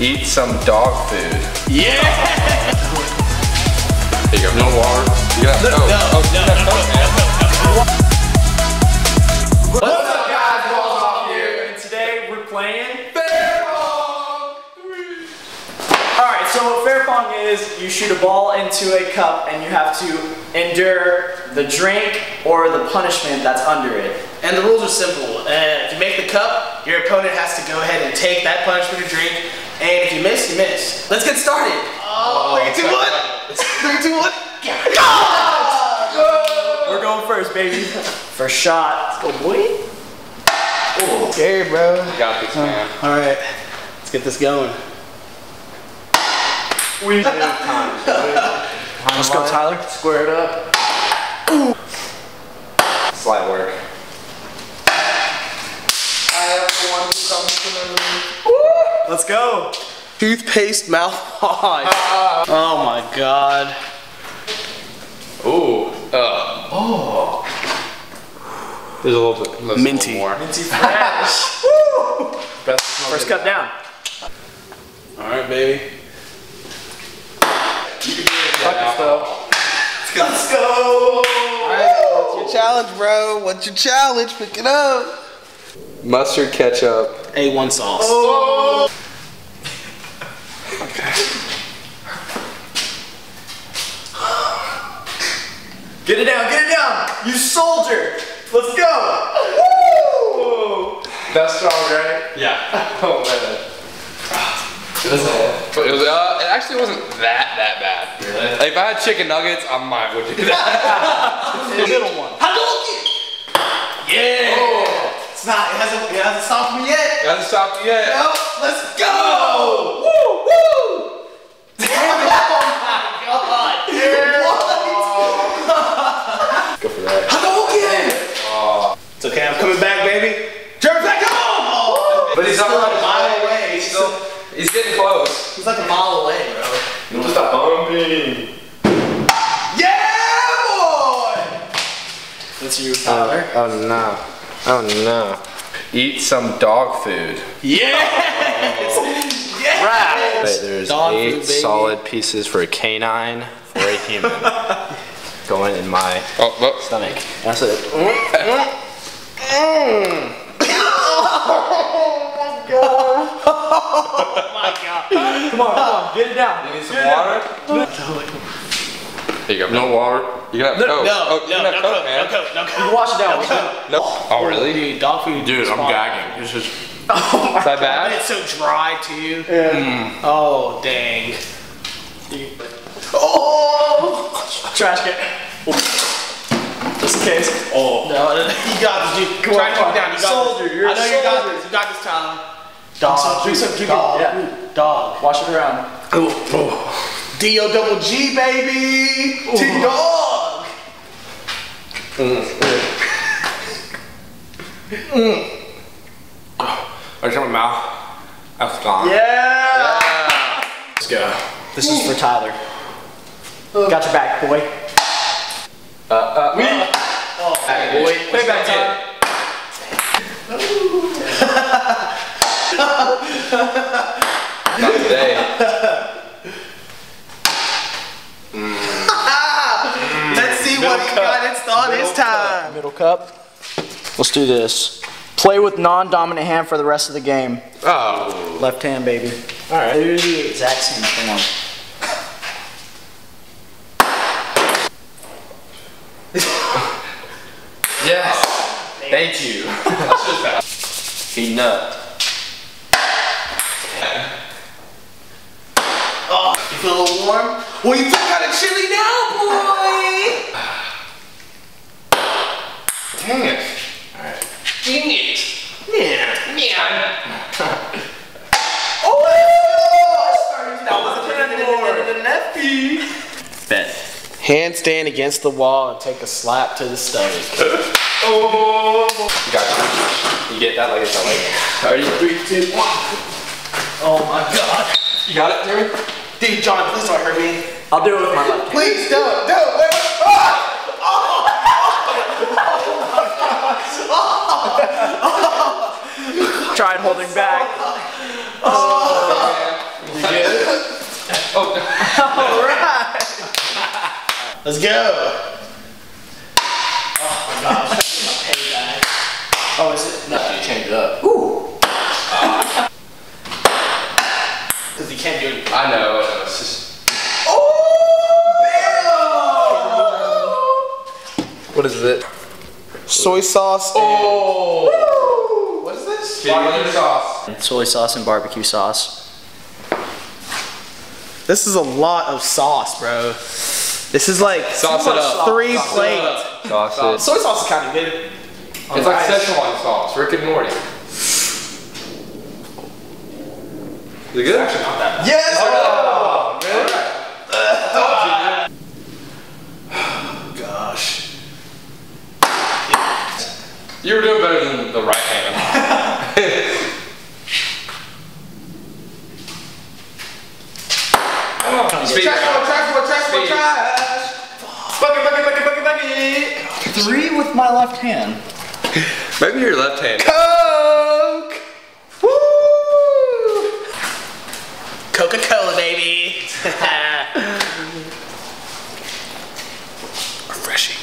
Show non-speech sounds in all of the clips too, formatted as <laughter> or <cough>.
Eat some dog food. Yeah! There you go. No water. You got No, Coke. no, oh, you no, got no, Coke, no, man. What's up, guys? Walls Off here, and today we're playing Fair Pong. All right, so what Fair Pong is, you shoot a ball into a cup, and you have to endure the drink or the punishment that's under it. And the rules are simple. Uh, if you make the cup, your opponent has to go ahead and take that punishment or drink. And if you miss, you miss. Let's get started. Oh, three, two, one. <laughs> Three, two, one. We're going first, baby. First shot. Let's go, boy. Scary, bro. You got this, man. All right, let's get this going. We time, <laughs> Let's go, Tyler. square it up. Slight work. Let's go. Toothpaste mouthwash. <laughs> oh my god. Ooh. Uh. Oh. There's a little bit. there's Minty. little more. Minty fresh. <laughs> Best First good. cup down. All right, baby. Yeah, alcohol. Let's go. What's your challenge, bro? What's your challenge? Pick it up. Mustard ketchup. A1 sauce. Get it down, get it down. You soldier. Let's go. Woo! That's strong, right? Yeah. <laughs> oh man. It was, but it, was, uh, it actually wasn't that that bad. Really? Like, if I had chicken nuggets, I might would do that. <laughs> The middle one. Hadouken! Yeah! It's not, it hasn't, it hasn't stopped me yet. It hasn't stopped you yet. No, let's go! Coming back, baby. Jeremy, back on! But he's still not a mile away. He's still. He's getting close. He's like a mile away, bro. You just stop bumping. Yeah, boy! That's you, Tyler. Oh, oh no. Oh no. Eat some dog food. Yes! <laughs> Yes! Wait, there's Dog eight food, solid pieces for a canine for a human. <laughs> Going in my oh, oh. stomach. That's it. Mm, mm, Come on, come on. Get it down. You need some water? There you go. No water. You can have Coke. No, oh, no, no, Coke, Coke, man. no Coke, no Coke. You can wash it down. it. No. Oh, really? Dude, dog food. Dude, I'm gagging. This is Is that bad? It's so dry too. Oh dang. Oh! Trash can. Just in case. Oh. No, no, no, <laughs> you got this, dude. Come Try on, to come keep on. it down. You got Soldier, this. you're I a know you got this. You got this, Tyler. Dog. Drink some, drink Dog. Yeah. Dog. Wash it around. D O double G, baby. T dog. I shut my mouth. That's gone. Yeah. Let's go. This is for Tyler. Got your back, boy. Uh, uh, We. Hey, boy. Play back time. Not today. Mm. <laughs> Let's see what he got installed this time. Middle cup. Let's do this. Play with non-dominant hand for the rest of the game. Oh. Left hand, baby. All right. They're the exact same form. Yes. Thank you. <laughs> That's just fast. Heating up. Oh, you feel a little warm? Well, you feel kind of chilly now, boy. Dang it. All right. Dang it. Yeah. Man. <laughs> Oh, that was a little more. lefty. Bet. Handstand against the wall and take a slap to the stomach. <laughs> Oh. Gotcha. You get that like it's not like. Ready? Three, two, one. Oh my god. You got it, Jeremy? Dude, John, please don't hurt me. I'll do it with my left hand. Please don't. Don't. Wait, wait. Ah! <laughs> Tried holding back. You good? Oh, <laughs> All right. Let's go. Oh my gosh. My payback. Oh, is it? No. you change it up. Ooh. <laughs> Because you can't do it. I know, I know. It's just. Oh. What is it? Soy sauce. Oh! What is this? Barbecue sauce. Soy sauce and barbecue sauce. This is a lot of sauce, bro. This is like Sauce it up. three Sauce it plates. up. Sauce it. Soy sauce is kind of good. It's like Szechuan sauce. Rick and Morty. Is it good? Actually, not that bad. Yes. Oh, <sighs> Gosh. You were doing better than the right hand. <laughs> Speed Trash round. trash one, trash one, trash. Bucket, bucket, bucket, bucket, bucket. Three with my left hand. Maybe your left hand. Coke! Woo! Coca-Cola, baby! <laughs> Refreshing.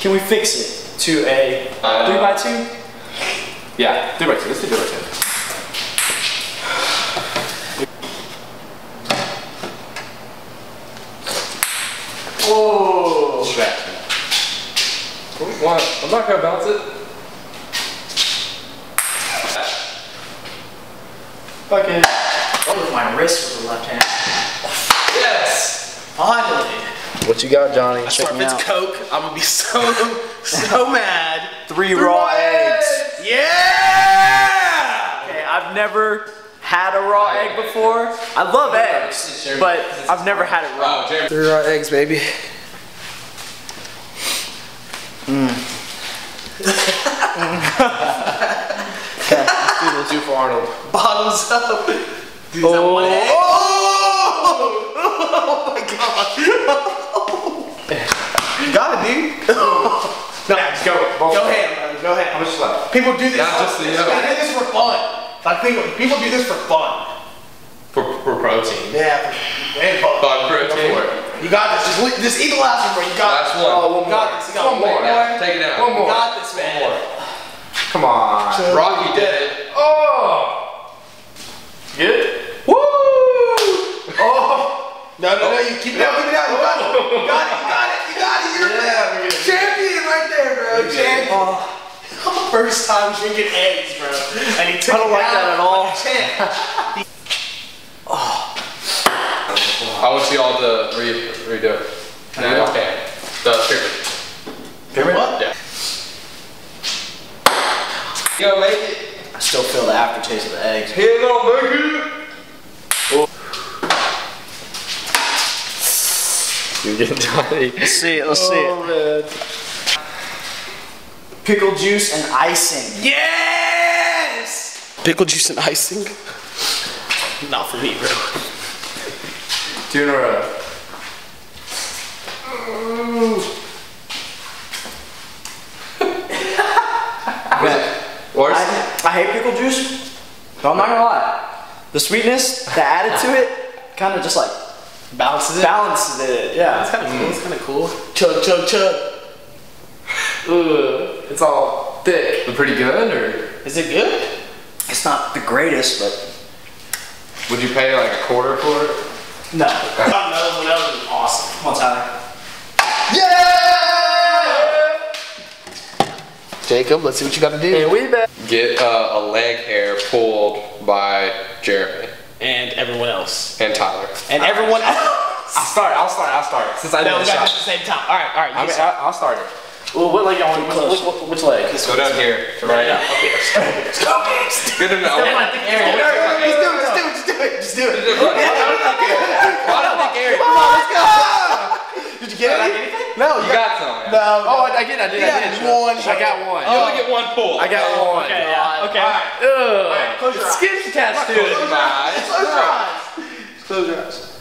Can we fix it to a uh, 3 by 2 Yeah, 3 by 2 Let's do 3 by 2 I'm not going to bounce it. Okay. With my wrist with the left hand. Yes! Finally! What you got, Johnny? I swear if it's out. Coke, I'm gonna be so <laughs> so mad. Three, Three raw eggs. eggs. Yeah. Okay, I've never had a raw egg before. I love eggs, but I've never had it raw. Oh, Three raw eggs, baby. Arnold. <laughs> Bottoms up. Dude, is that one egg? Oh! Oh! <laughs> oh my god. you <laughs> got it, dude. no, Let's go. go ahead, man. Go ahead. How much left? People do this. Not just the they do this for fun. Like people, people do this for fun. For, for protein. Yeah, and fun. Fun protein. You got this. Just, just eat the last one, bro. You got Last this. one. Oh, you got this. You got One more. Yeah. Take it down. One You more. got this, man. Come on. Rocky did it. Oh! Good? Woo! Oh! No, no, no, you keep it out, keep it out. You got it. Oh. You got it, you got it, you got it. You're Yeah, we're champion right there, bro. Champion. Oh. <laughs> First time drinking eggs, bro. And he took I don't it like out that at all. like champ. <laughs> Oh. I want you all to re redo it. No, okay. The pyramid. What? Yeah. You gonna make it? I still feel the aftertaste of the eggs. He gonna make it? You get Johnny. Let's see it, let's see it. Oh, Pickle juice and icing. Yes! Pickle juice and icing. Not for me, bro. Two in a row. Or I, I hate pickle juice, but I'm not gonna lie. The sweetness, that added to it, kind of just like Balances it. balances it. Yeah. It's kind of cool. It's kind of cool. Chug, chug, chug. Ugh, it's all thick. But pretty good, or Is it good? It's not the greatest, but would you pay like a quarter for it? no. I don't know, but that was awesome. Come on, Jacob, let's see what you got to do. Hey, we bet. Get uh, a leg hair pulled by Jeremy And everyone else. and Tyler. And everyone else. I'll start. I'll start. I'll start. Since I No, did we the got shot. it at the same time. All right, all right. I you mean, start. I, I'll start it. Well, what leg y'all want? Which, which, which leg? Go down here. to right. Good to know. Just do it, just do it, just do it, just do it. Why don't think Eric? Come on, let's go. Did you get it? No, You got some. No. Oh, I did. I did. You I got did. one. I got oh. one. You only get one pull. I got one. Okay, yeah. Okay. Ugh. Close your eyes. Skin's attached to it. Close your eyes. Close your eyes. Close your eyes.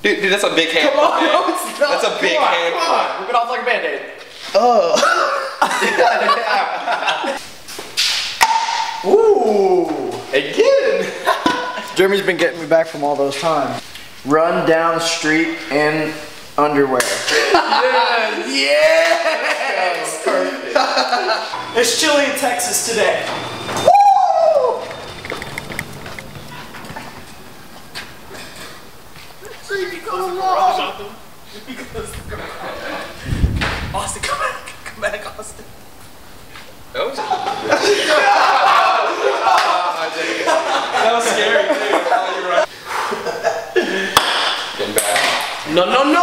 Dude, dude, that's a big hand. Come on, no, it's not. That's a big on, hand. Come on. Rip it off like a band-aid. <laughs> Ooh. Again. <laughs> Jeremy's been getting me back from all those times. Run down the street in underwear. Yes! <laughs> <laughs> It's chilly in Texas today. Austin, come back. Come back, Austin. That was, <laughs> That was scary too. getting back. No, no, no!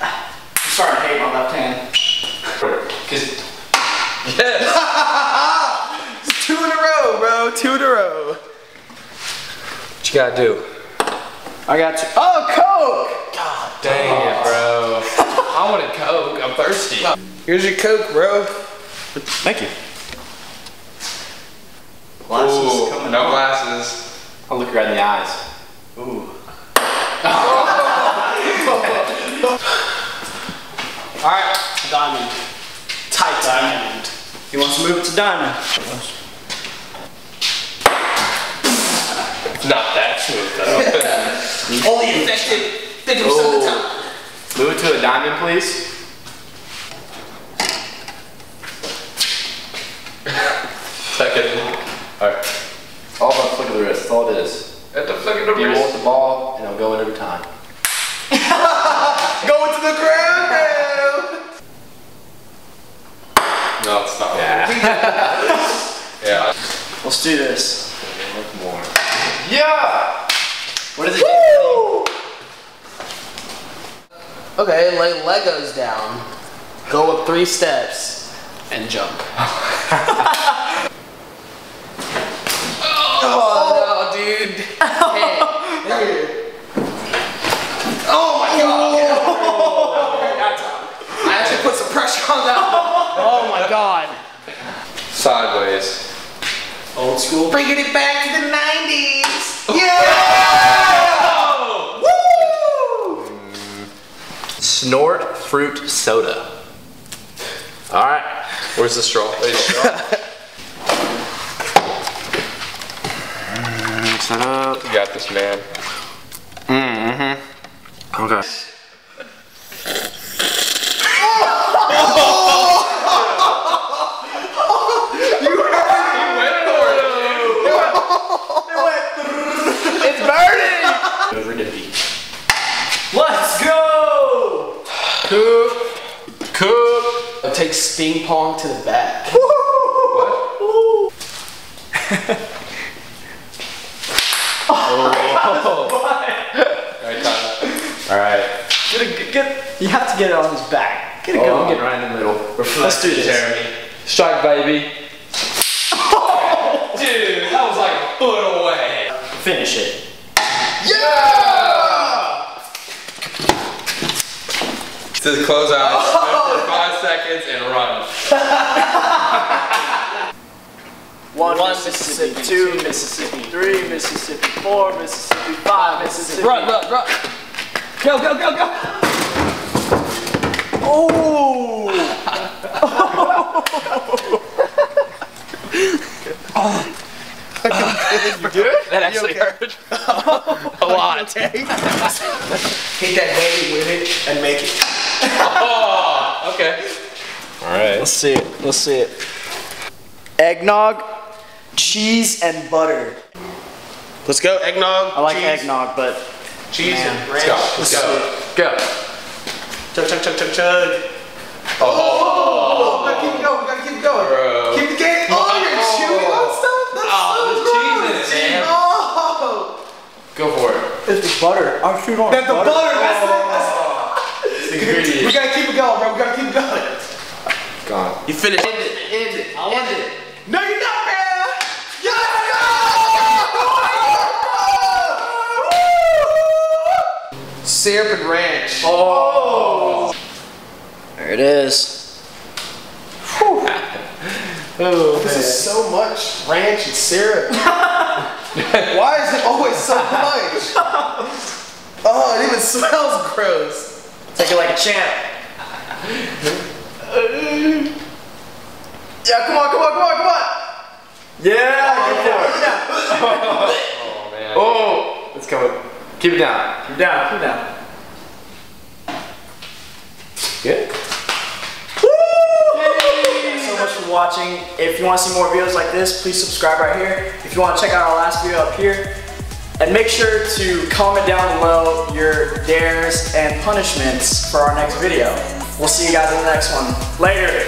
I'm starting to hate my left hand. Cause, yes. <laughs> Two in a row, bro. Two in a row. What you gotta do? I got you. Oh, Coke! God dang it, bro. <laughs> I wanted Coke. I'm thirsty. Here's your Coke, bro. Thank you. Ooh, no glasses. I'll look you right in the eyes. Ooh. <laughs> Alright, Diamond. Tight diamond. he wants to move it to diamond. It's not that smooth though. Only effective 50% of the oh. time. Move it to a diamond, please. Second. Alright. All about flick of the wrist. That's all it is. At the flick of the You wrist. want the ball, and it'll go in every time. <laughs> Going to the ground, bro. No, it's not. Yeah. <laughs> Yeah. Let's do this. Look more. Yeah! What is it? Okay, lay Legos down. Go up three steps and jump. <laughs> oh, no, dude. Hey. Oh my god. I actually put some pressure on that one. Oh my god. Sideways. Old school. Bringing it back to the 90s. Yeah! Snort fruit soda. All right. Where's the straw? Wait, straw. Mix that up. You got this, man. Mm-hmm. Okay. Over dippy. Let's go! Cook. Cook. Take Sting Pong to the back. What? Alright. <laughs> All right. Get a, get, you have to get it on his back. Get a Oh, good I'm getting right in the middle. Let's do this. Jeremy. Strike, baby. <laughs> Dude, that was like a foot away. Finish it. Says close eyes, for oh. five seconds, and run. <laughs> One, Mississippi, two Mississippi, three Mississippi, four Mississippi, five Mississippi. Run, run, run. Go, go, go, go. Oh! <laughs> That actually hurt. <laughs> a lot. Hit that baby with it and make it. Oh, okay. All right. Let's see it. Let's see it. Eggnog, cheese, and butter. Let's go, eggnog. I like cheese, eggnog, but Cheese Man. and Let's ranch. go. Let's go. Go. Chug, chug, chug, chug, chug. Oh, Oh, we gotta keep it going. We gotta keep it going. bro. Keep the game. Oh, you're oh. chewing on stuff. That's Oh, so there's cheese in it, man. Oh, Go for it. it's the butter. I'm shoot on that's the butter. That's it. That's The it. We gotta keep it going, bro. We gotta keep it going. Gone. You finished. End it. End it. I want it. No, you're not, man. Yes, go! Syrup and ranch. Oh. There it is. <laughs> Oh, this is so much ranch and syrup. <laughs> Why is it always so much? <laughs> Oh, it even smells gross. Take it like a champ. Yeah, come on, come on, come on, come on. Yeah, oh, keep it down, keep it down. <laughs> Oh, man. Oh, it's coming. Keep it down. Keep it down, keep it down. Good. Woo! Thanks so much for watching. If you want to see more videos like this, please subscribe right here. If you want to check out our last video up here, and make sure to comment down below your dares and punishments for our next video. We'll see you guys in the next one. Later.